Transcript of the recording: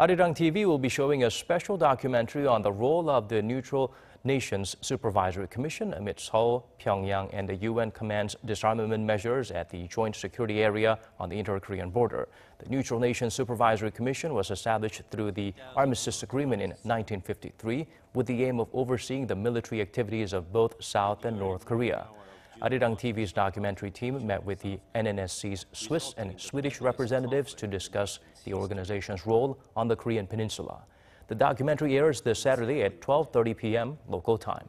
Arirang TV will be showing a special documentary on the role of the neutral nations supervisory commission amid Seoul, Pyongyang, and the UN command's disarmament measures at the joint security area on the inter-Korean border. The neutral nations supervisory commission was established through the armistice agreement in 1953 with the aim of overseeing the military activities of both South and North Korea. Arirang TV's documentary team met with the NNSC's Swiss and Swedish representatives to discuss the organization's role on the Korean peninsula. The documentary airs this Saturday at 12.30 p.m. local time.